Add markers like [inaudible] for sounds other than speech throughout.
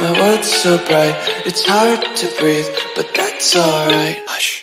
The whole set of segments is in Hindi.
My world's so bright, it's hard to breathe, but that's alright. Hush.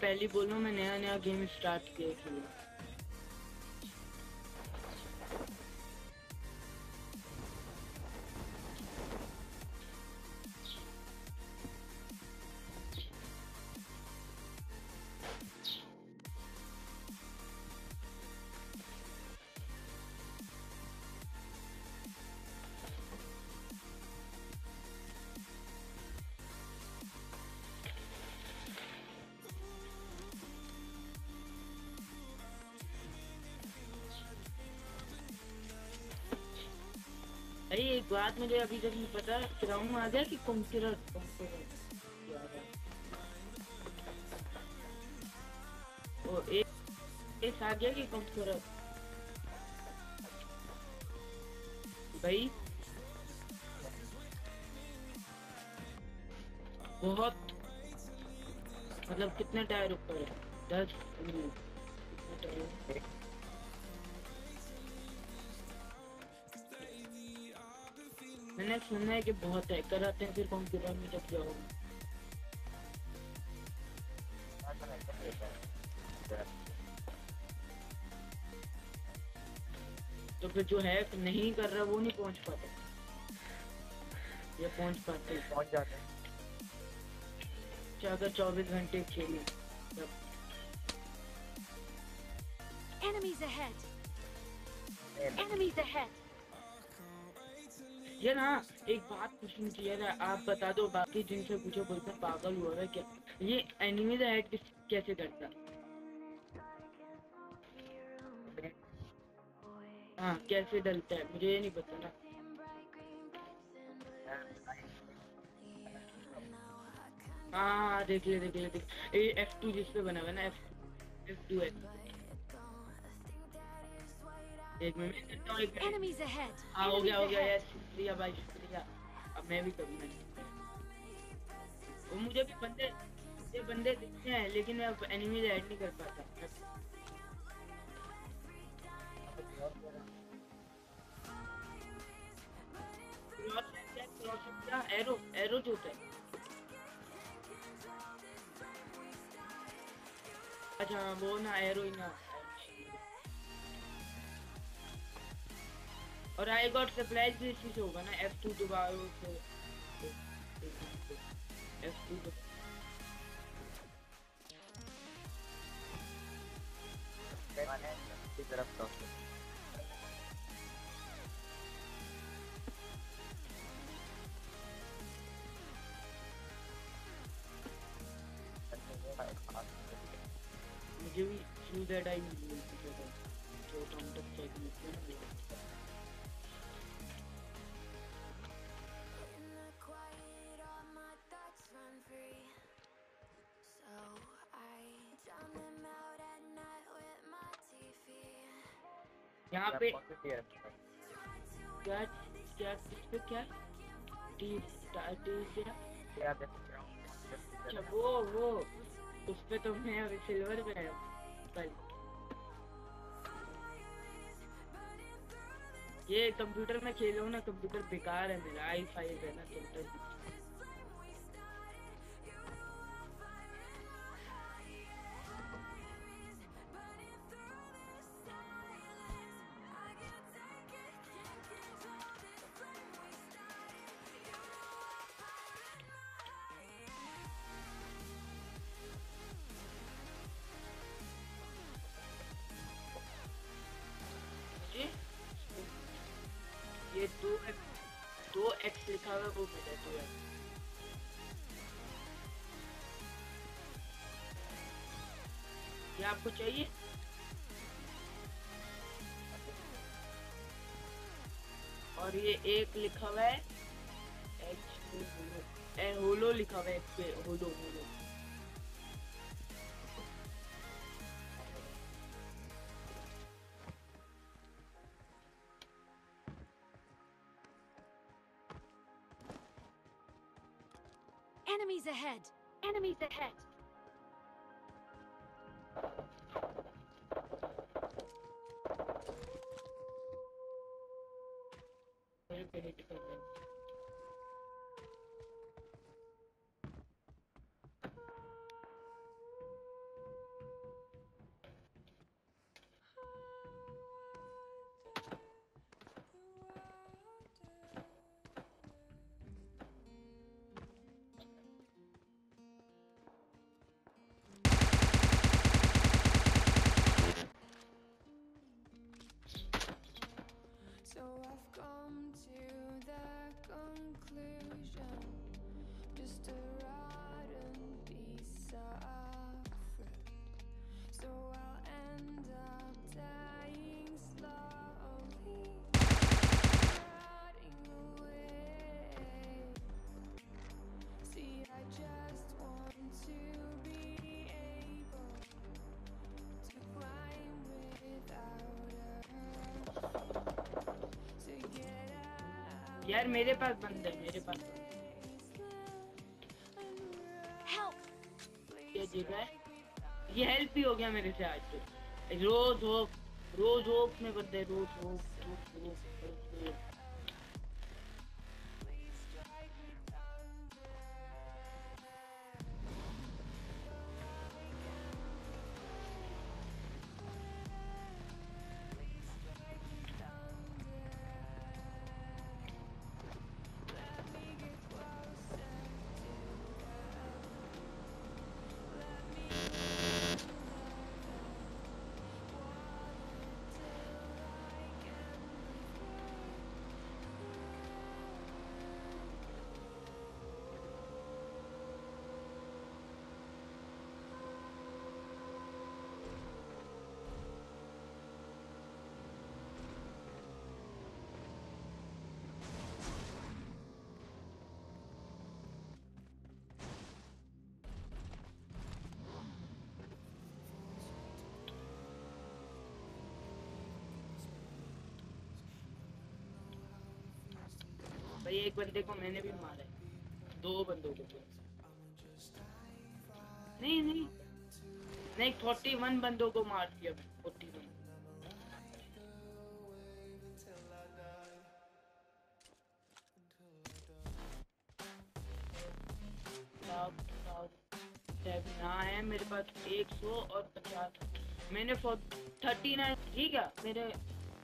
पहली बोलूँ मैं नया नया गेम स्टार्ट किया बात मुझे अभी तक नहीं पता क्राउन आ गया कि आ गया कि कंप्यूटर भाई, बहुत मतलब कितने टायर ऊपर है? दस टायर? सुना है कि बहुत हैकर आते हैं फिर कंप्यूटर में जब जाओ। तो फिर जो हैक नहीं कर रहा वो नहीं पहुँच पाता। ये पहुँच पाते पहुँच जाते हैं। अगर चौबीस घंटे खेले। तब Enemies ahead! Enemies ahead! ये ना एक बात पूछनी चाहिए था आप बता दो बाकी जिनसे पूछो बोलते हैं, पागल हुआ है क्या? ये एनिमी ऐड कैसे करता? हाँ कैसे डलता है? मुझे ये नहीं पता ना। हाँ हाँ देख ले देख ले देख एफ़ टू जिस पे बना हुआ ना एफ़ एफ़ है एक मैं हूँ, एक Enemies ahead! हाँ हो गया हो गया यस शुक्रिया भाई शुक्रिया। अब मैं भी करूँगा। वो मुझे भी बंदे ये बंदे दिखते हैं लेकिन मैं एनिमी ऐड नहीं कर पाता? एरो एरो है। अच्छा वो ना एरो ही ना। और आई गॉट सप्लाई भी इसी से होगा ना एफ़ टू दोबारा से एफ़ टू तरफ़ तो मुझे भी थ्रू दैट आई मिली थी जो काउंटर चेक मिलती है यहाँ पे क्या क्या इस पे क्या? टी टी क्या अच्छा वो वो। उस पे तो मैं अभी सिल्वर पे है। कल ये कंप्यूटर में खेलो ना कंप्यूटर बेकार है मेरा। आई फाइव है ना चलता आपको चाहिए और ये एक लिखा हुआ है एच ए होलो लिखा हुआ है पे होलो होलो Enemies ahead. Enemies ahead. यार मेरे पास बंद है मेरे पास! ये है। हेल्प ही हो गया मेरे से आज। तो रोज हो रोज हो में बंदे रोज होप रोज होप। भाई, एक बंदे को मैंने भी मारा है। दो बंदों को। नहीं नहीं। नहीं फोर्टी वन बंदों को मार दिया फोर्टी वन हाँ है मेरे पास एक सौ और पचास। मैंने थर्टी नाइन ठीक है, मेरे,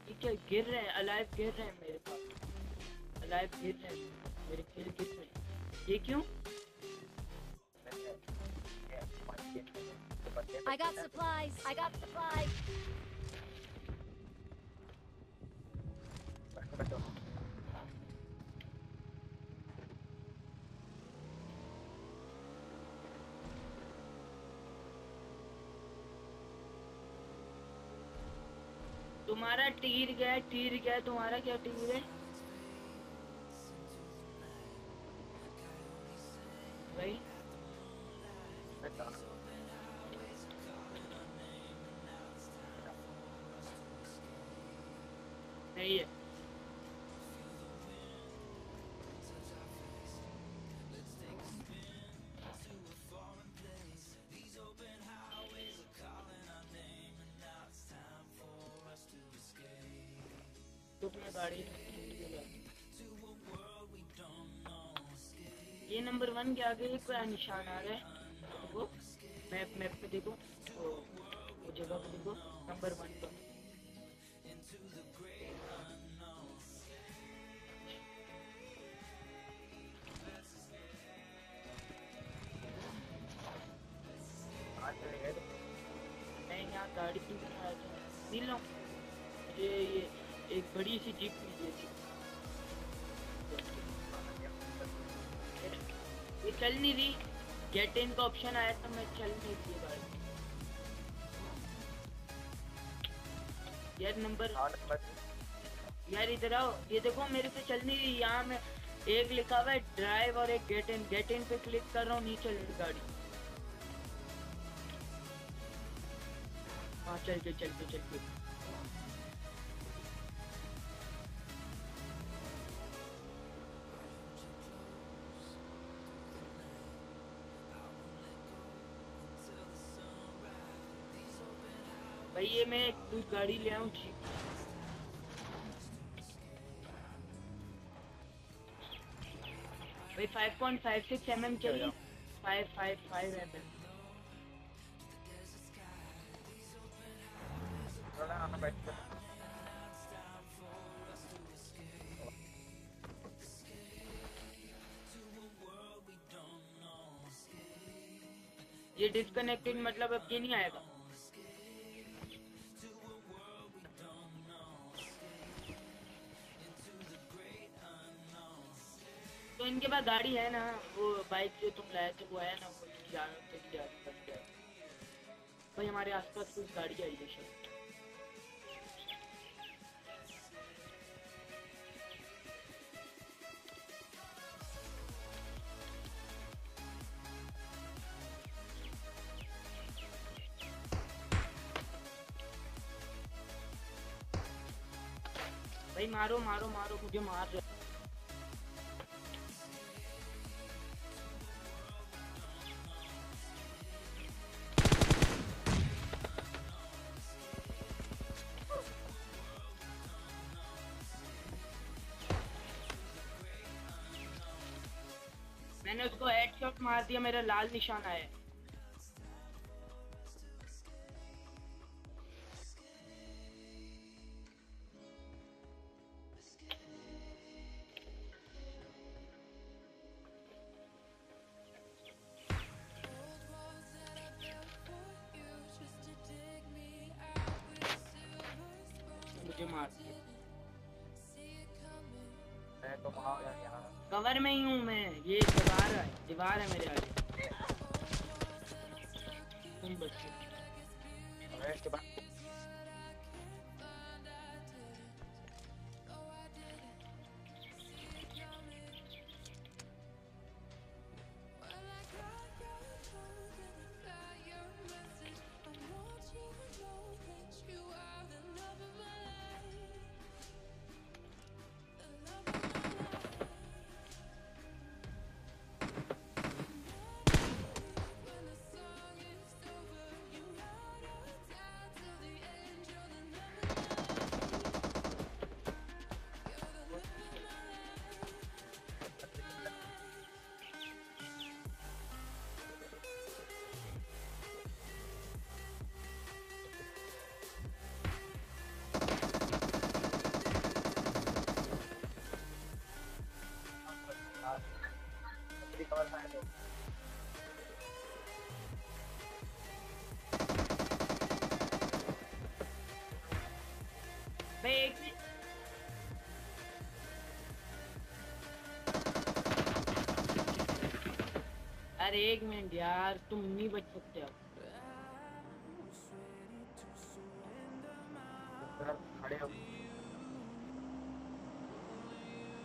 ठीक है, गिर रहे हैं अलाइव गिर रहे हैं मेरे पास। अलाइव गिर मेरे खेल रहे हैं ये क्यों I got supplies. I got supplies. तुम्हारा टीर गया टीर गया, तुम्हारा क्या टीर है ये नंबर वन के आगे एक निशान आ रहा है। देखो मैप मैप पे देखो। तो जगह पे देखो नंबर वन पर। चल नहीं रही। गेट इन का ऑप्शन आया तो मैं चल नहीं रही गाड़ी यार नंबर हाँ नंबर यार इधर आओ। ये देखो मेरे से चल नहीं रही। यहाँ में एक लिखा हुआ है ड्राइव और एक गेट इन गेट इन पे क्लिक कर रहा हूँ नहीं चल रही गाड़ी। हाँ चल के चल के चल के भाई ये मैं कोई गाड़ी ले आऊँ, ठीक। भाई 5.56 mm चाहिए 555 mm थोड़ा आना बैठ कर ये डिस्कनेक्टेड मतलब अब ये नहीं आएगा। पास गाड़ी है ना, वो बाइक जो तुम लाए थे, वो है ना, वो जा चली जा बच गया। भाई, हमारे आसपास कुछ गाड़ी आई है शायद। भाई, मारो मारो मारो, मुझे मार रहे दिया मेरा लाल निशान आया है दीवार है मेरे आगे अरे एक मिनट यार तुम नहीं बच सकते अब।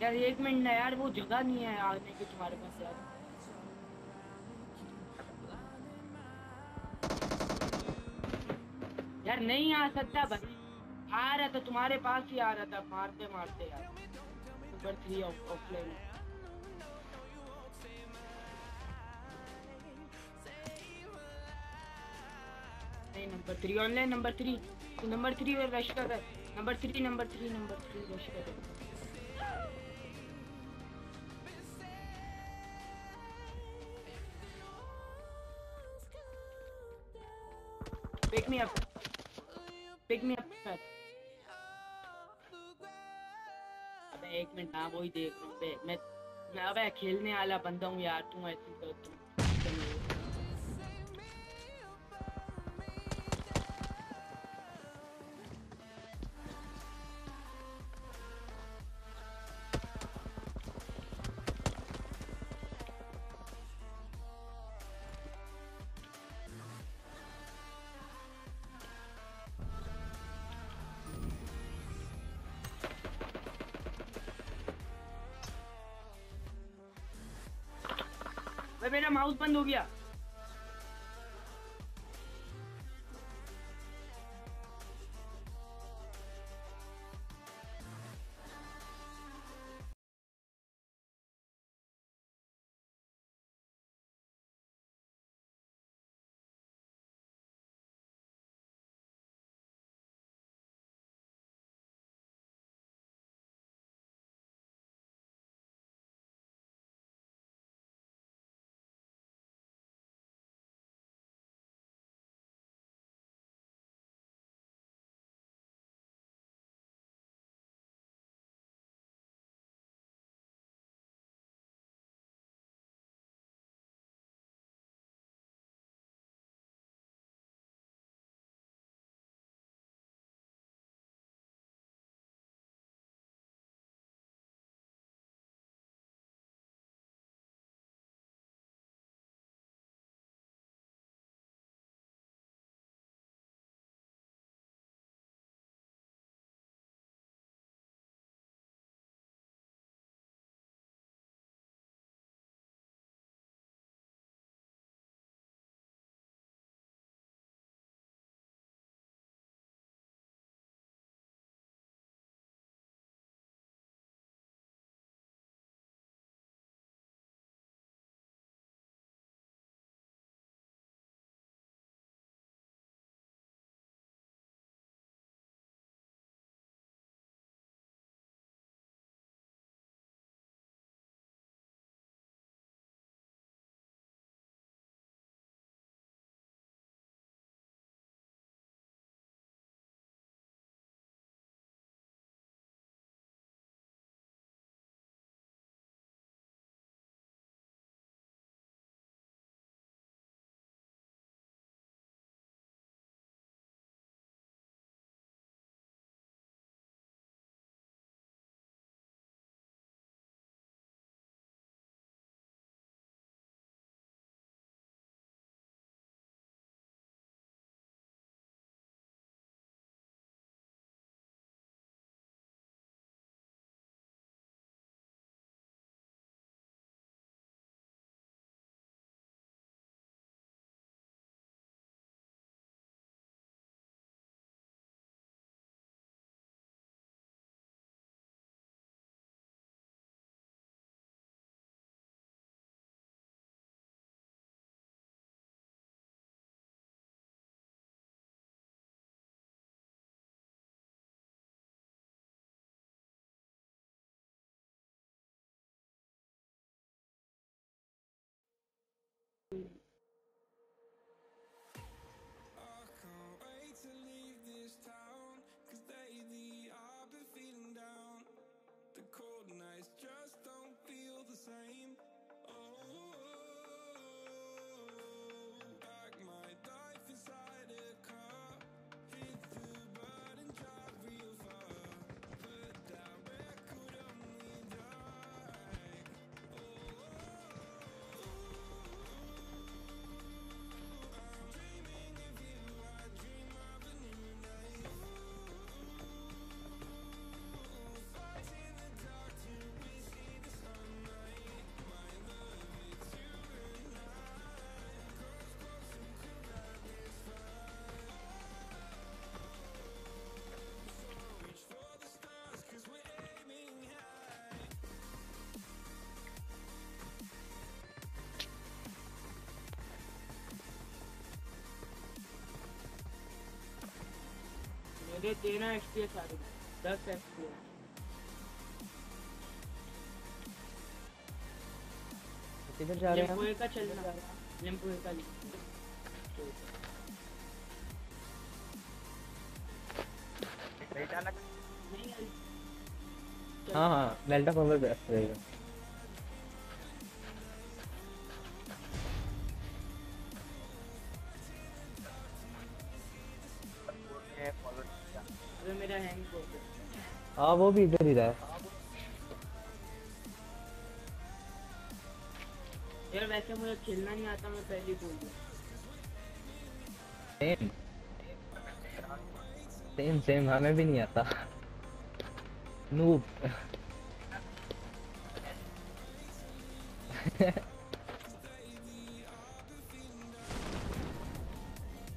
यार एक मिनट ना यार वो जगह नहीं है आने की तुम्हारे पास यार। यार नहीं आ सकता भाई। आ रहा था तुम्हारे पास ही आ रहा था मारते मारते यार number three offline number three online number three number three पर रश कर number three number three number three rush कर Pick me up. Pick me up. अबे, एक मिनट हाँ वही देख रहा हूँ मैं मैं अबे, खेलने वाला बंदा हूँ यार, तू ऐसी तू अरे मेरा माउस बंद हो गया। Mm-hmm. मेरे तेरह एफ़ पी एस आ रही दस एफ़ पी एस किधर जा रहे हैं लिम्पोए का चलना। लिम्पोए का लिख नहीं जाना हाँ हाँ डेल्टा फॉरवर्ड बेस्ट रहेगा भी इधर ही रहा है। यार वैसे मुझे खेलना नहीं आता मैं पहले बोल दिया सेम सेम सेम हमें भी नहीं आता। नूब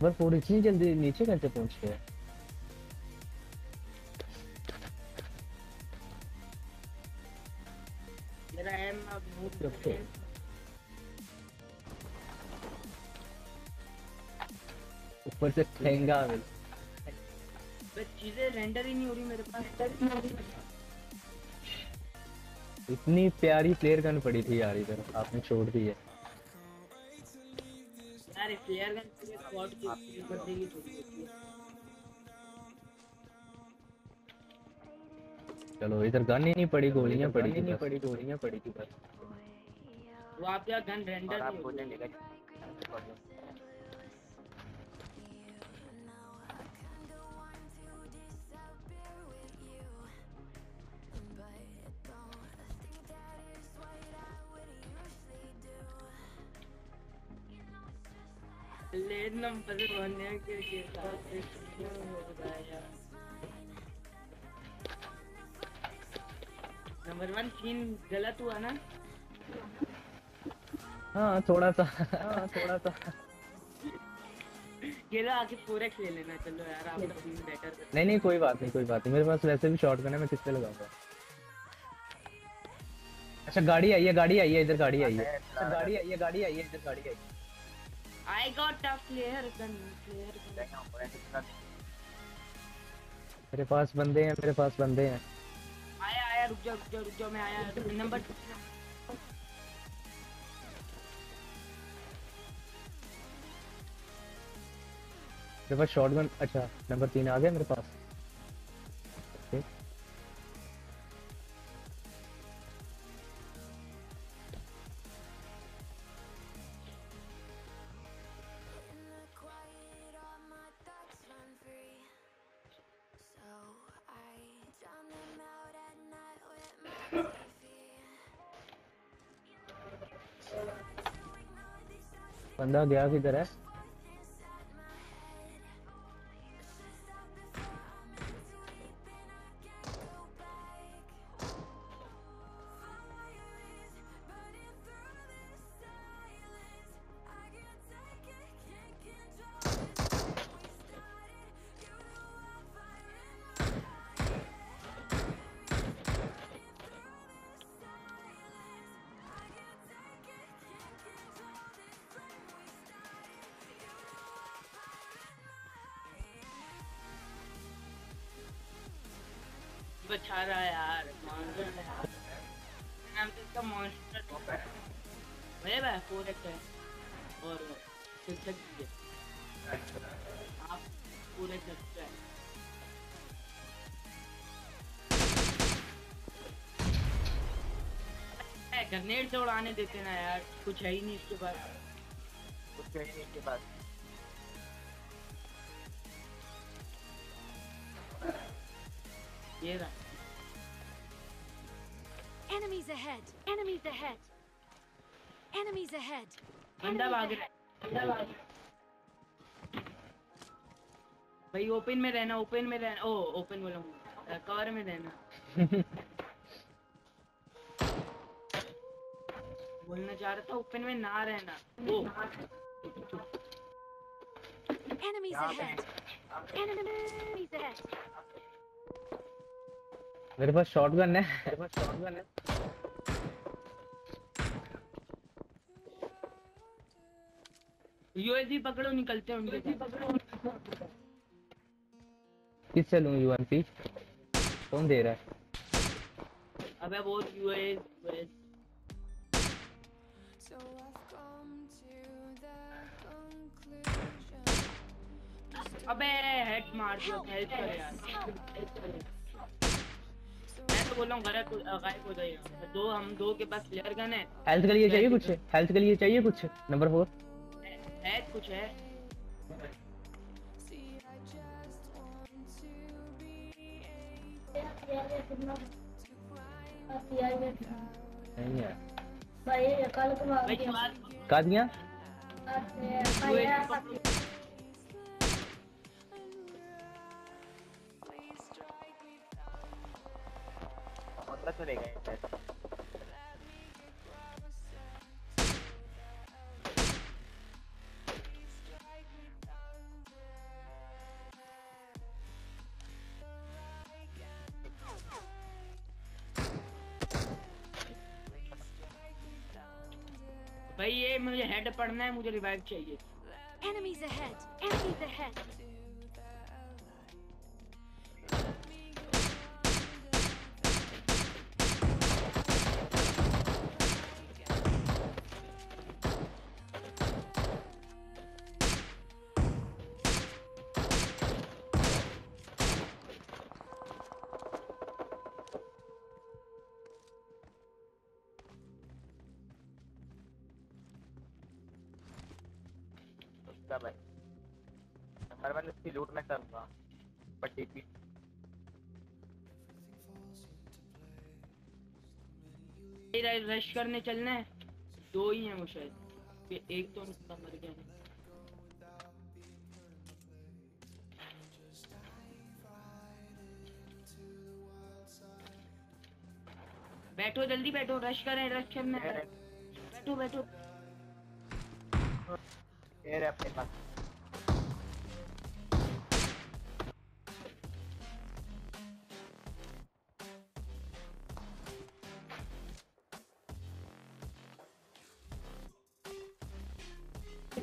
पर पूरी चीज़ जल्दी नीचे कैसे पहुँच गया मेरा एम अब मूव। ऊपर से ठेंगा मिल बस चीज़ें रेंडर ही नहीं हो रही मेरे पास इतनी प्यारी प्लेयर गन पड़ी थी यार इधर आपने छोड़ दी है यार प्लेयर गन स्क्वाड की अपनी बंदे चलो इधर गन ही नहीं पड़ी गोलियाँ पड़ी नहीं पड़ी गोलियाँ पड़ी थी बस। वो आपके गन रेंडर आप नहीं हो रही? बोलेंगे ले नंबर होने के के साथ नंबर वन सीन गलत हुआ ना? हाँ थोड़ा सा हाँ थोड़ा सा केला आके फोर एक्स ले लेना चलो यार आपका सीन बेटर नहीं नहीं कोई बात नहीं कोई बात नहीं। मेरे पास वैसे भी शॉर्ट गन है मैं किस पे लगाऊँगा? अच्छा गाड़ी आई है गाड़ी आई है इधर गाड़ी आई है। अच्छा गाड़ी आई है गाड़ी आई है इधर गाड़ी आई I got a player gun player मेरे पास बंदे हैं मेरे पास बंदे हैं। आया, रुक जा रुक जा रुक जा मैं आया नंबर मेरे पास शॉर्ट गन अच्छा नंबर तीन आ गया मेरे पास। बंदा गया किधर है? ग्रेनेड से उड़ाने देते ना यार कुछ है ही नहीं इसके पास कुछ है नहीं के पास ये रहा Enemies ahead. Enemies ahead. Enemies ahead. बंदा भाग रहा है बंदा भाग रहा है। भाई ओपन में रहना ओपन में रहना ओ ओपन बोला हूँ कवर में रहना [laughs] बोलना चाह रहा था ओपन में ना रहना। Enemies ahead. Enemies ahead. मेरे पास शॉर्ट गन है। मेरे पास शॉर्ट है यूएसबी पकड़ो निकलते हैं उनके पकड़ो किससे लूँ यूएमपी कौन दे रहा है? अबे वो यूएस अबे हेड मार दिया हेल्प कर यार। मैं तो बोल रहा हूँ गलत गायब हो जाएगा दो हम दो के पास प्लेयर गन है। हेल्थ के लिए चाहिए कुछ? हेल्थ के लिए चाहिए कुछ? नंबर फोर है कुछ है। नहीं है। भाई सवाल कहा दिया। यूएसबी पकड़ो कपड़ा तो गए भाई ये मुझे हेड पढ़ना है मुझे रिवाइव चाहिए Enemies ahead! Enemies ahead! उसका भाई। नंबर वन उसकी लूट मैं करूँगा बट टीपी। रश करने चलना है। दो ही हैं वो शायद। फिर एक तो उनका मर गया। है बैठो, जल्दी बैठो। रश करें रश करना है। बैठो बैठो। एयर है अपने पास।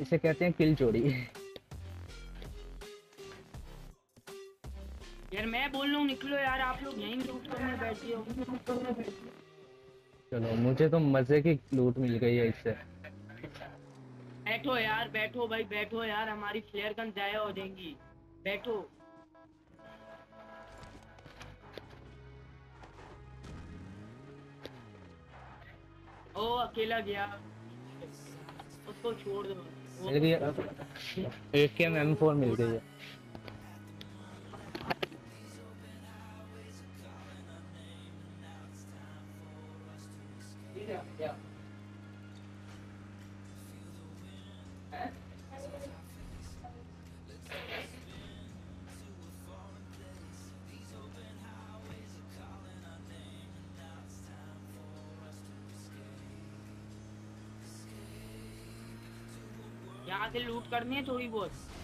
इसे कहते हैं किल चोरी। यार मैं बोल रहा हूँ निकलो यार आप लोग यहीं लूट करने बैठे हो। चलो मुझे तो मज़े की लूट मिल गई है इससे। बैठो भाई, बैठो यार, हमारी फ्लेयर गन जाया हो जाएँगी। बैठो। ओ, अकेला गया। उसको छोड़ दो। एक के एम फोर मिल गई है। यहाँ से लूट करनी है थोड़ी बहुत।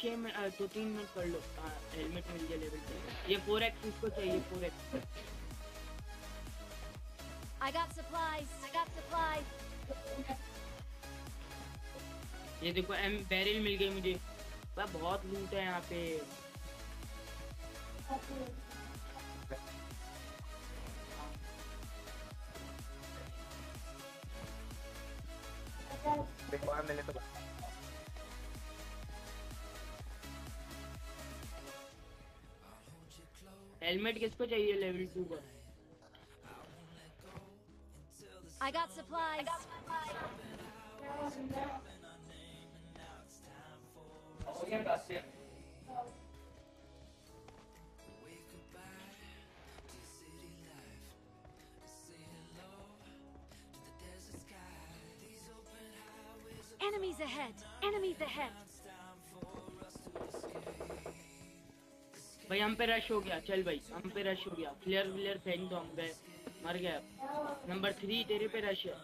छः मिनट दो तीन मिनट कर लो हेलमेट मिल गया लेवल पे ये फोर एक्स इसको चाहिए four X I got supplies. I got supplies. ये देखो एम बैरल मिल गई मुझे बहुत लूट है यहाँ पे हेलमेट किसको चाहिए लेवल टू का I got supplies. Enemies ahead. Enemies ahead. भाई, हम पे रश हो गया। चल भाई, हम पे रश हो गया। फ्लेयर व्लेयर फेंक दो हम पे। मर गया। नंबर थ्री तेरे पे रश है।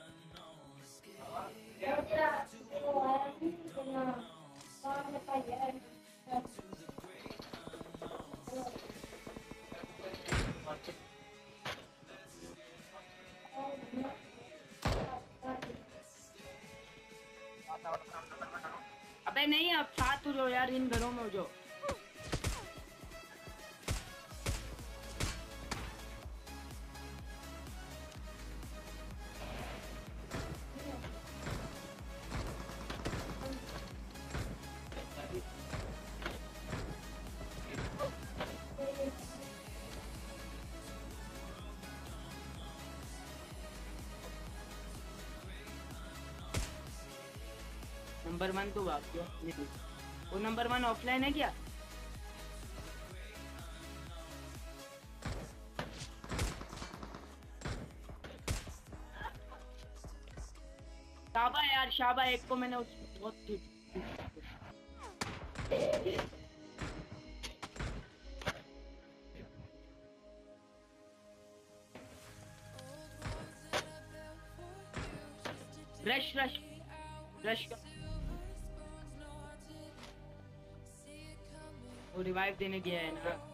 अबे नहीं अब साथ हो जाओ यार, इन घरों में हो जाओ। तो भाग गया। वो नंबर वन ऑफलाइन है क्या? शाबा यार शाबा एक को मैंने उस वो रिवाइव देने गया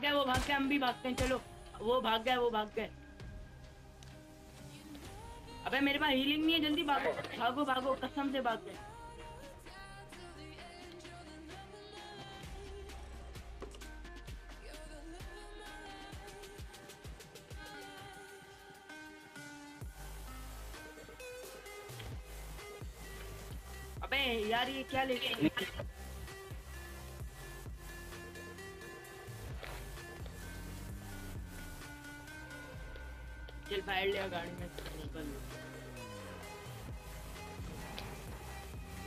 भाग गया, वो भाग गया, हम भी भागते हैं, चलो। वो भाग गया, वो भाग गए अबे, मेरे पास हीलिंग नहीं है, जल्दी भागो। भागो भागो, कसम से भाग गए। अबे, यार, ये क्या लेके लिया गाड़ी में निकल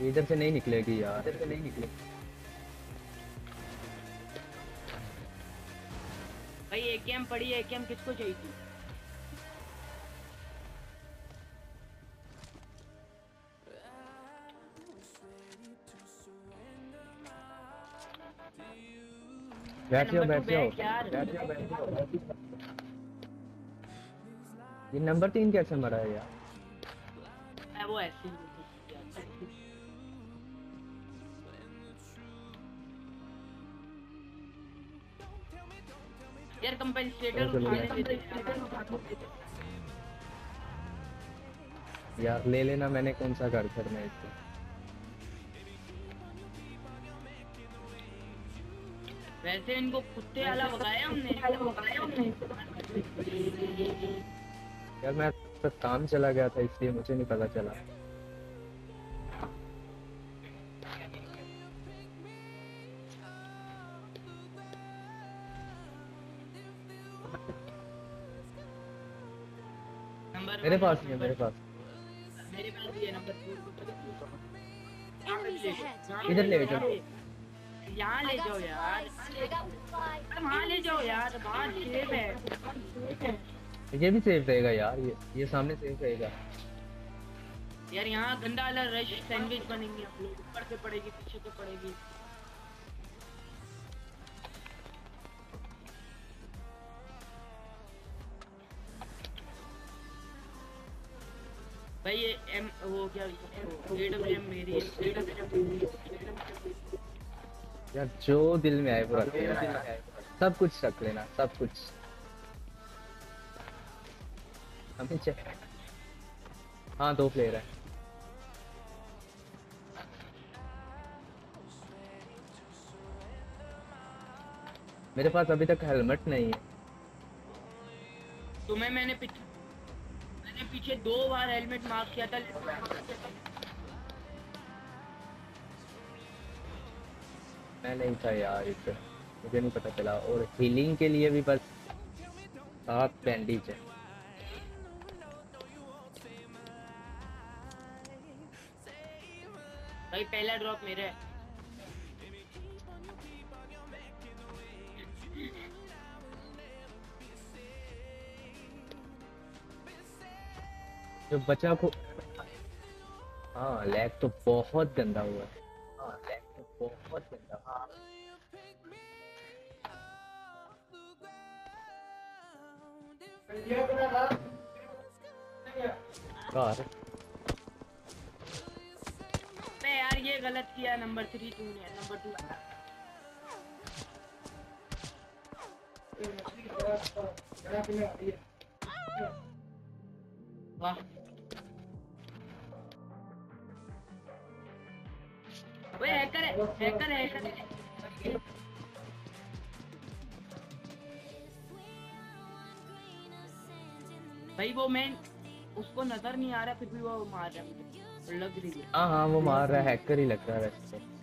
इधर से नहीं निकलेगी यार। इधर से नहीं निकलेगी भाई एकेएम पड़ी है। एकेएम किसको चाहिए थी? बैठ जाओ नंबर बैठ टू जाओ। बैठ यार। बैठ जाओ बैठ जाओ। ये नंबर तीन कैसे मरा है यार। वो ऐसे ही यार हैं। यार। ले लेना मैंने कौन सा घर करना है इसको। वैसे इनको कुत्ते वाला भगाया भगाया हमने। यार मैं तो काम चला गया था इसलिए मुझे नहीं पता चला। मेरे पास नहीं है मेरे पास। मेरे पास भी है नंबर इधर ले जाओ। यहाँ ले जाओ यार। वहाँ ले जाओ यार वहाँ सेफ़ है। ये भी सेफ़ रहेगा यार ये ये सामने सेफ़ रहेगा। यार यहाँ गंदा वाला रश सैंडविच बनेंगे हम लोग ऊपर से पड़ेगी पीछे से पड़ेगी। भाई ये एम वो क्या एडब्ल्यूएम मेरी यार जो दिल में आए पूरा। सब कुछ रख लेना सब कुछ। चाहिए हाँ दो प्लेयर है। मेरे पास अभी तक हेलमेट नहीं है। तुम्हें मैंने पीछे मैंने पीछे दो बार हेलमेट मार्क किया था मैं नहीं था यार इधर मुझे नहीं पता चला। और हीलिंग के लिए भी बस सात बैंडेज है। भाई पहला ड्रॉप मेरा है। जो बचा को हाँ लैग तो बहुत गंदा हुआ है। हाँ लैग तो बहुत गंदा है। कार। यार ये गलत किया नंबर थ्री टू ने नंबर टू वाह। ओए हैकर है हैकर है हैकर भाई वो मैं उसको नज़र नहीं आ रहा फिर भी वो मार रहा है मुझे। लग रही है। हाँ हाँ वो मार रहा है, हैकर ही लग रहा है वैसे।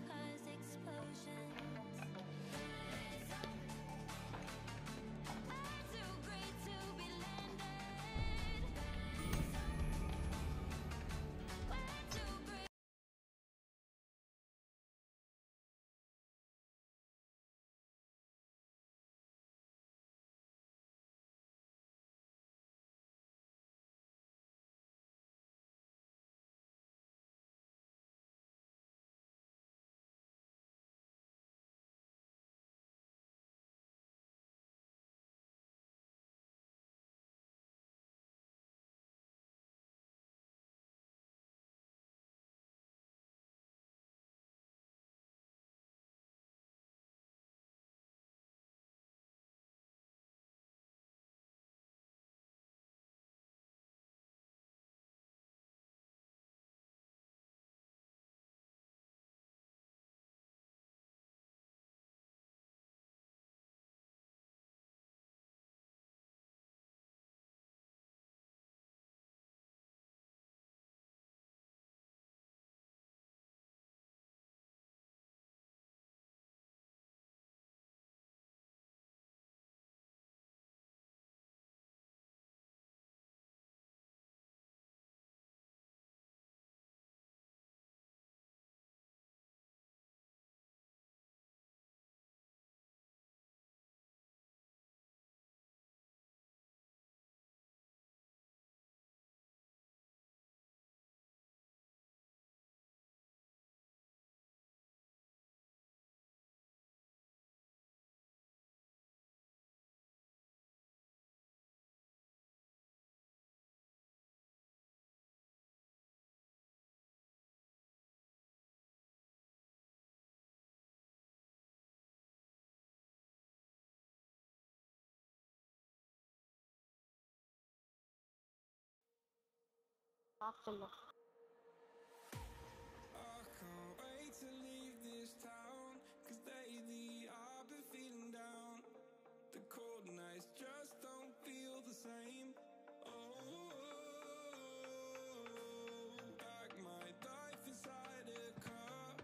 तो। आप चलो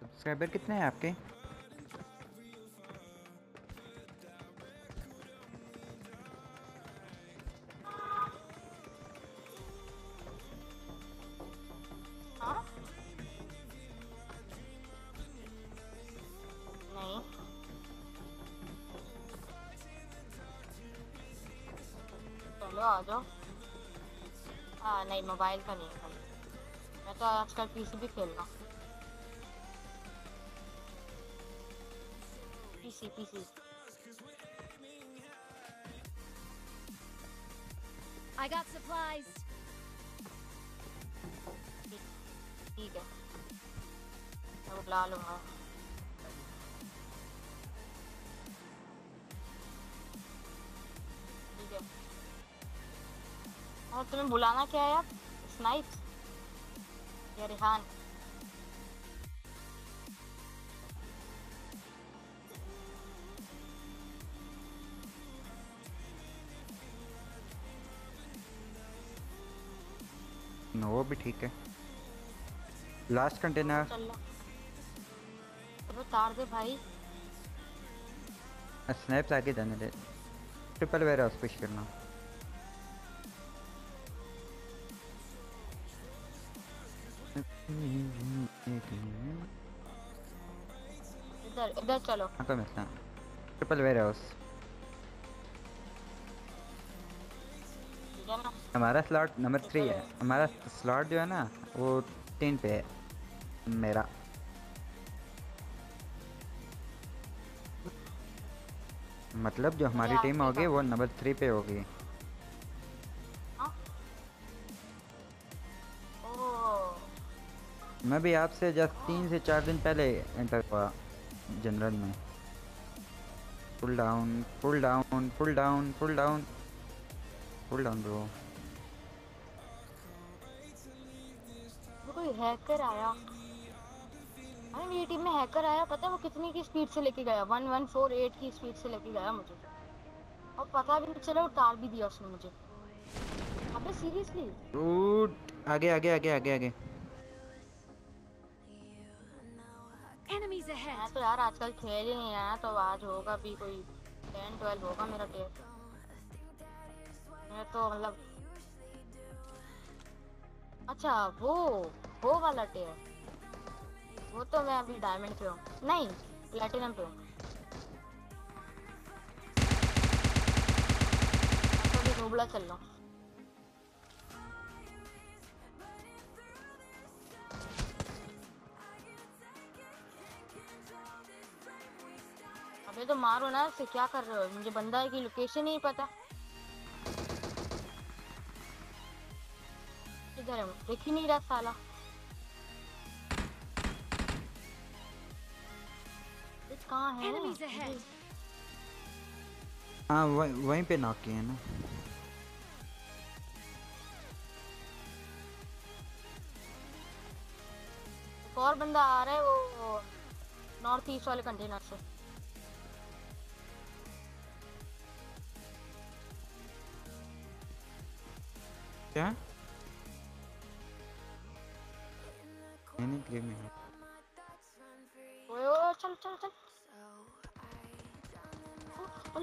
सब्सक्राइबर कितने हैं आपके? मोबाइल का नहीं है मैं तो आजकल पीसी भी खेल रहा हूँ। PC PC. I got supplies. ठीक है। मैं बुला लूँगा। ठीक है। और तुम्हें बुलाना क्या है यार? या रिहान नो वो भी ठीक है। लास्ट कंटेनर चल तार दे भाई। स्नैप्स आगे जाने दे। ट्रिपल वेयर हाउस पुश करना। इधर इधर चलो मिलता ट्रिपल वेयर हाउस ठीक ना हमारा स्लॉट नंबर थ्री है हमारा स्लॉट जो है ना वो तीन पे है मेरा मतलब जो हमारी टीम होगी वो नंबर थ्री पे होगी मैं भी आपसे जस्ट तीन से चार दिन पहले एंटर हुआ जनरल में। Full down full down full down full down full down bro कोई हैकर आया। अरे मेरी टीम में हैकर आया पता है वो कितनी की स्पीड से लेके गया? वन वन फोर एट की स्पीड से लेके गया मुझे। और पता भी नहीं चला और तार भी दिया उसने मुझे। अबे सीरियसली आगे आगे आगे आगे आगे। Ahead. मैं तो यार आजकल खेल ही नहीं रहा तो आज होगा भी कोई टेन ट्वेल्व होगा मेरा टेयर मैं तो मतलब अच्छा वो वो वाला टेयर वो तो मैं अभी डायमंड पे हूँ। नहीं प्लेटिनम पे हूँ। तो रुबला चल रहा हूँ। मारो ना इसे क्या कर रहे हो? मुझे बंदा की लोकेशन ही नहीं पता। किधर है? दिख ही नहीं रहा साला। कहाँ है. हाँ वहीं वहीं पे नॉक किए ना। एक और बंदा आ रहा है वो नॉर्थ ईस्ट वाले कंटेनर से। क्या? मैंने गेम में है। ओए ओए चल चल चल।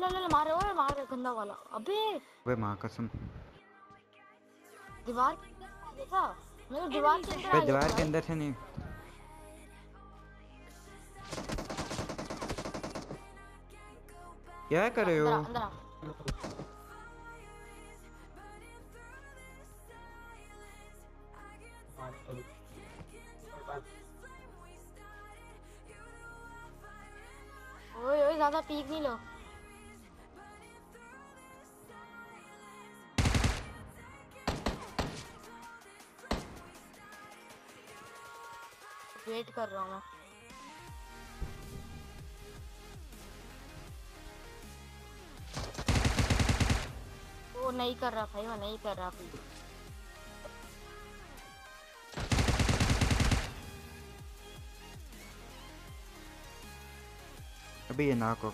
ला ला ला, मारे ओए मारे गंदा वाला। अबे वे माँ कसम। दीवार के अंदर देखा? मैं तो दीवार के अंदर वे दीवार के अंदर से नहीं। क्या कर रहे हो? अंदर आ। पीक वेट कर रहा हूँ मैं। वो नहीं कर रहा भाई, वो नहीं कर रहा भाई अभी ये नाक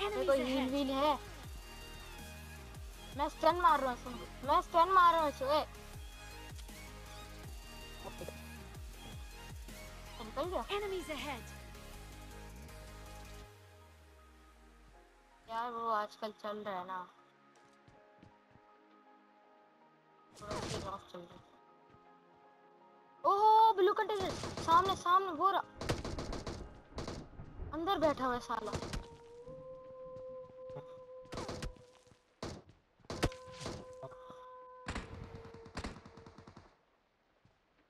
मेरे को हील व्हील है। मैं स्टन मार रहा हूँ सुन। मैं स्टन मार रहा हूँ इसे। निकल गया Enemies ahead. यार वो आजकल चल रहा है ना। थोड़ा चल रहा है। कंटेनर सामने सामने वो रहा अंदर बैठा हुआ है साला।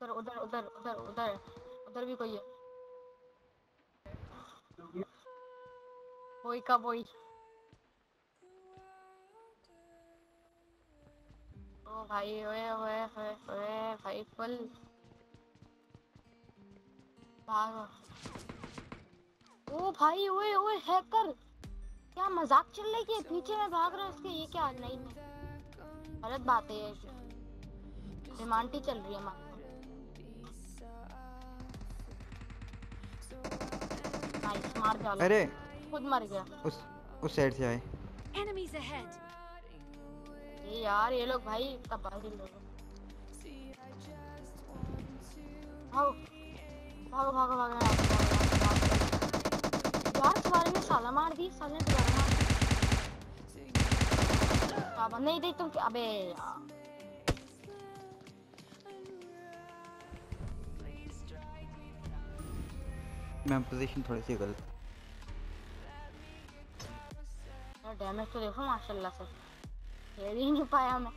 उधर उधर उधर उधर उधर उधर भी कोई है। वही का वही ओ भाई, ओए ओए ओए ओए, भाई, फुल। भागो ओ भाई ओए ओए हैकर। क्या मज़ाक चल रही है पीछे में भाग रहा है इसके? ये क्या नहीं नहीं। गलत बात है ये। डिमांडी चल रही है हमारी नाइस मार डाला। अरे। खुद मर गया। उस उस साइड से आए। Enemies ahead. ये यार ये लोग भाई तबाही लोग हैं। भागो भागो भागो। यार तुम्हारे ने साला मार दी साले दोबारा मार बंद नहीं देख तुम अबे यार पोजीशन थोड़ी सी गलत डैमेज तो देखो, माशाल्लाह से खेल ही नहीं पाया मैं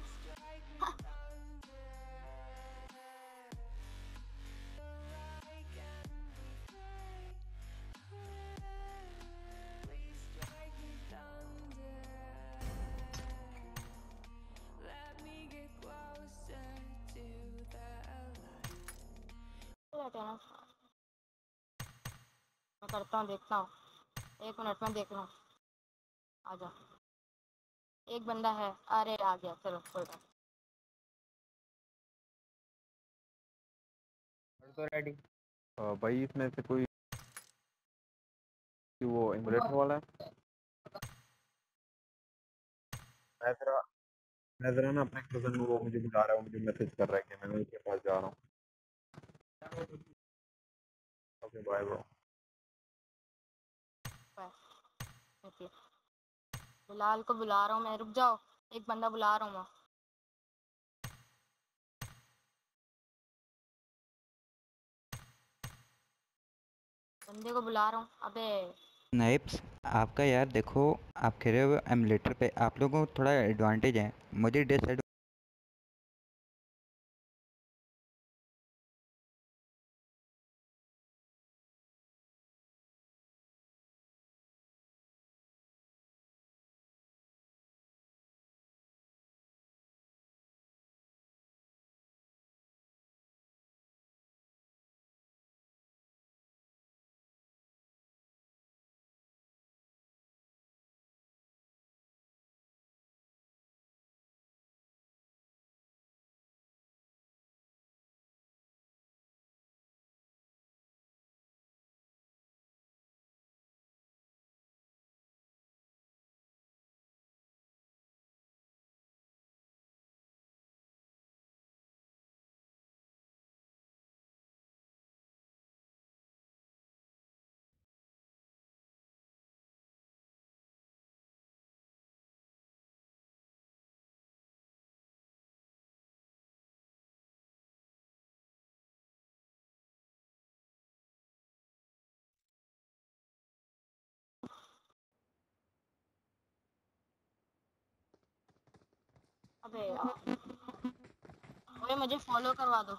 करता हूँ देखता हूँ एक मिनट में देख रहा हूँ आ जा एक बंदा है। अरे आ गया। चलो कोई बात तो रेडी भाई इसमें से कोई वो इमुलेटर वाला है? मैं जरा मैं जरा ना अपने कज़न वो मुझे बुला रहा है मुझे मैसेज कर रहा है कि मैं उसके पास जा रहा हूँ। ओके बाय ब्रो नहीं। ओके। बिलाल को बुला रहा हूँ मैं, रुक जाओ। एक बंदा बुला रहा हूँ मैं बंदे को बुला रहा हूँ। अबे। नाइप्स, आपका यार देखो, आप खेल रहे हो एमुलेटर पे। आप लोगों को थोड़ा एडवांटेज है। मुझे डिसएड अबे मुझे फॉलो करवा दो।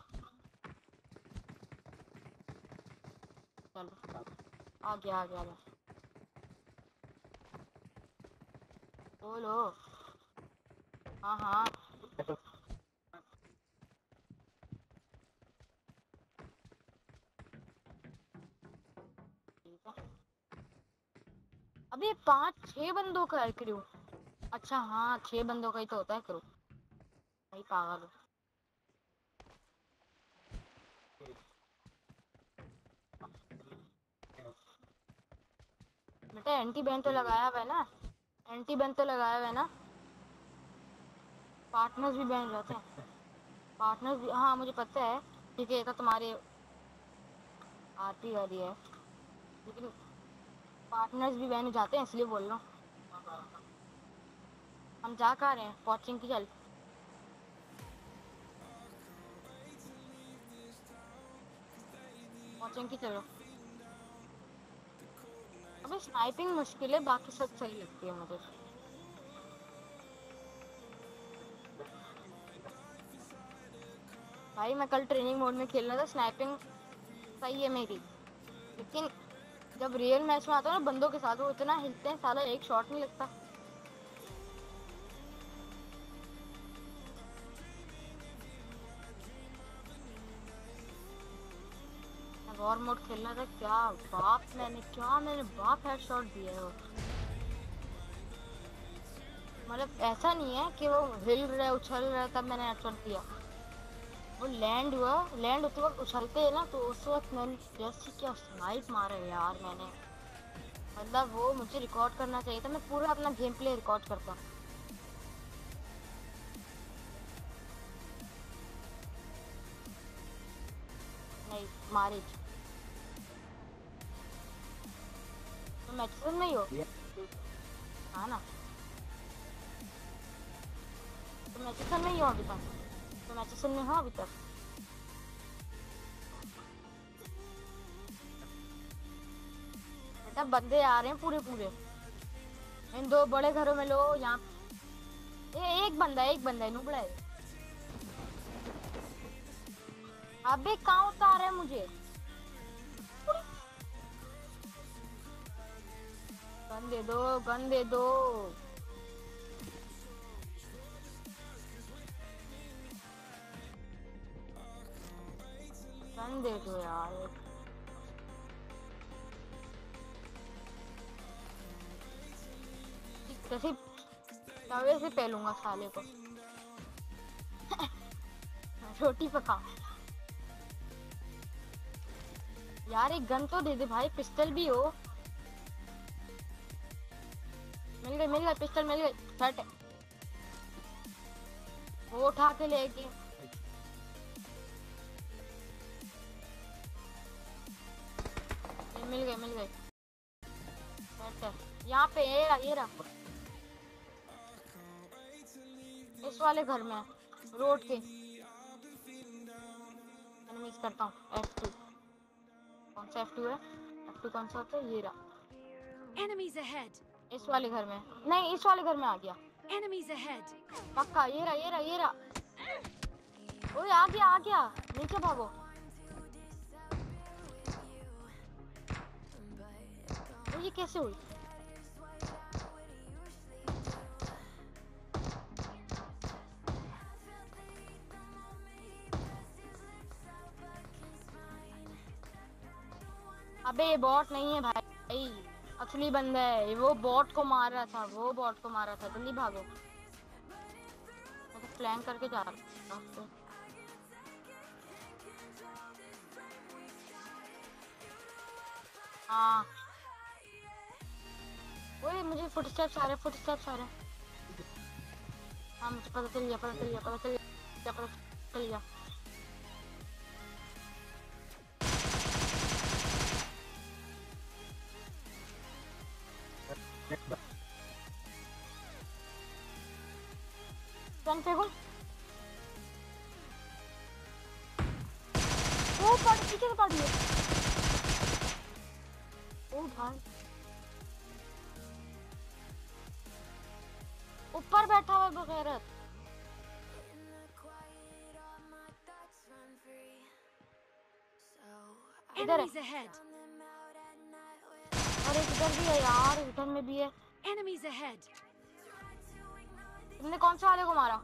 चलो। आ गया आ गया बोलो। हाँ हाँ। अबे पाँच छह बंदों का है क्रू अच्छा हाँ छह बंदों का ही तो होता है, क्रू। भाई पागल। बेटा एंटी बैन तो लगाया हुआ है ना। एंटी बैन तो लगाया हुआ है ना। पार्टनर्स भी बैन रहते हैं। पार्टनर्स भी हाँ मुझे पता है, क्योंकि ये तो तुम्हारे आरती वाली है। लेकिन पार्टनर्स भी बैन जाते हैं, इसलिए बोल रहा हूँ। हम जा कर रहे हैं? वॉचिंग की हेल्प वॉचिंग की चलो अबे स्नाइपिंग मुश्किल है, बाकी सब सही लगती है मुझे। भाई, मैं कल ट्रेनिंग मोड में खेल रहा था स्नाइपिंग सही है मेरी। लेकिन जब रियल मैच में आता है ना, बंदों के साथ वो इतना हिलते हैं, साला एक शॉट नहीं लगता। वॉर मोड खेलना था, क्या बाप मैंने, क्या मैंने बाप हेड शॉट दिया है मतलब ऐसा नहीं है कि वो हिल रहा है, उछल रहा है, तब मैंने हेड शॉट दिया। वो लैंड हुआ लैंड होते वक्त उछलते हैं ना तो उस वक्त मैंने जैसे क्या स्नाइप मारा है यार मैंने। मतलब वो मुझे रिकॉर्ड करना चाहिए था, मैं पूरा अपना गेम प्ले रिकॉर्ड करता मारे। तो मैचेस में ही हो हाँ ना। तो मैचेस में ही अभी तक। तो में हो अभी तक। बेटा बंदे आ रहे हैं पूरे पूरे। इन दो बड़े घरों में लो यहाँ ये एक बंदा एक बंदा है नुबड़ा है। अबे कहाँ उतार है मुझे? गन दे दो, गन दे दो। गन दे दो यार। कैसे तवे से पहलूँगा साले को। [laughs] रोटी पका। यार एक गन तो दे दे भाई, पिस्टल भी हो। मिल गई मिल गई पिस्टल मिल गई शर्ट वो उठा के लेके ये मिल गई मिल गई शर्ट है। यहाँ पे, ये रहा ये रहा। इस वाले घर में, रोड के। मिस करता हूँ। एफ़ टू कौन सा एफ़ टू है? एफ़ टू कौन सा होता है? ये रहा। Enemies ahead! इस वाले घर में। नहीं इस वाले घर में आ गया। Enemies ahead! पक्का ये रहा ये रहा ये रहा। ओए आ गया आ गया। नीचे भागो। ओ, ये कैसे हुई? अबे ये बॉट नहीं है भाई। असली बंदा है वो बॉट को मार रहा था, वो बॉट को मार रहा था। जल्दी भागो। मैं तो प्लान करके जा रहा हूँ। हाँ। ओए, मुझे फुटस्टेप्स आ रहे फुटस्टेप्स आ रहे। हाँ मुझे पता चल गया, पता चल गया, पता चल गया, पता चल गया। बगैरत इधर है इधर भी है यार इधर में भी है! तुमने कौन से वाले को मारा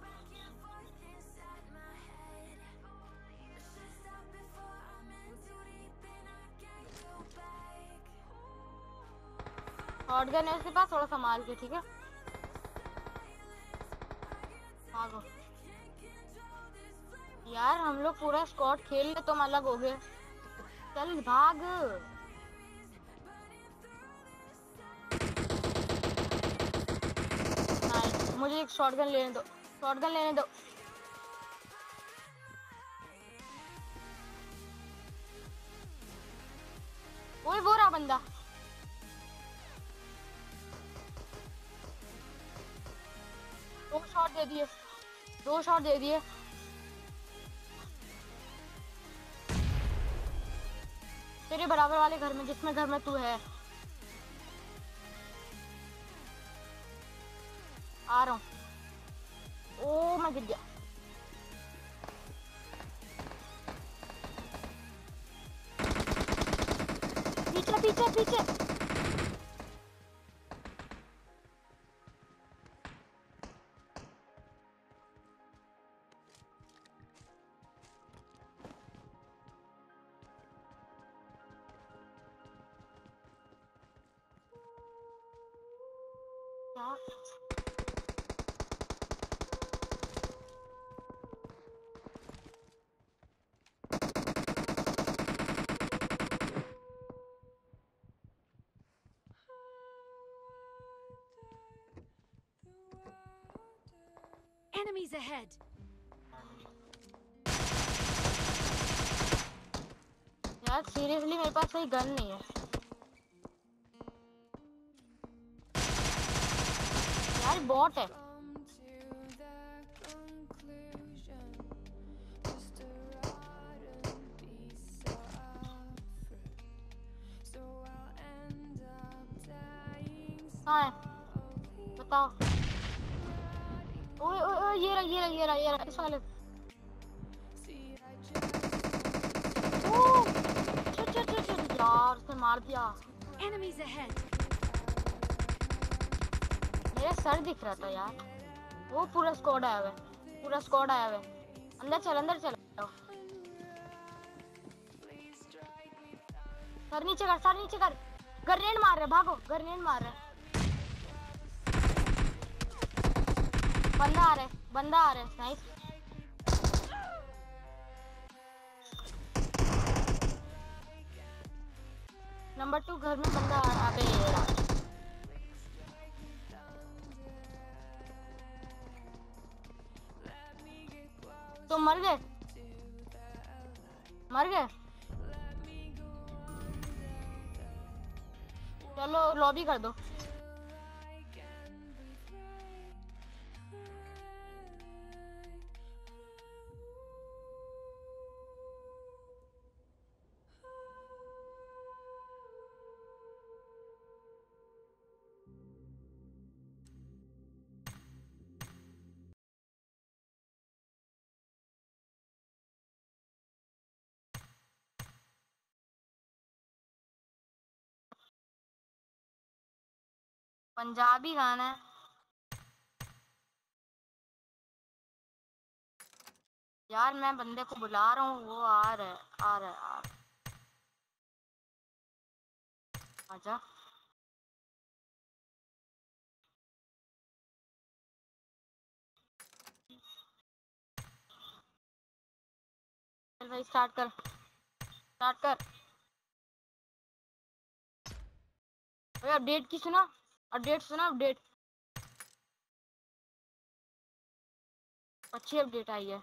शॉटगन है उसके पास थोड़ा संभाल के ठीक है लगा यार, हम लोग पूरा स्कॉट खेल ले तो तुम अलग हो गए। चल भाग। मुझे एक शॉटगन लेने दो। शॉटगन लेने दो। शॉट दे दिए तेरे बराबर वाले घर में जिसमें घर में तू है आ रहा हूँ ओ मैं गिर गया पीछे पीछे पीछे Enemies ahead. यार सीरियसली मेरे पास कोई गन नहीं है यार बॉट है दिख रहा था यार। वो पूरा स्क्वाड आया हुआ है। पूरा स्क्वाड आया हुआ है। अंदर चल अंदर चल। सर नीचे कर, सर नीचे कर। ग्रेनेड मार रहे भागो। ग्रेनेड मार रहे बंदा आ रहा है, बंदा आ रहा है नाइस नंबर टू घर में बंदा आ रहा चलो लॉबी कर दो। पंजाबी गाना है। यार, मैं बंदे को बुला रहा हूँ, वो आ रहा है, आ रहा है, आ रहा आजा। चल भाई स्टार्ट कर स्टार्ट कर। अपडेट की सुना अपडेट सुना अपडेट। अच्छी अपडेट आई है।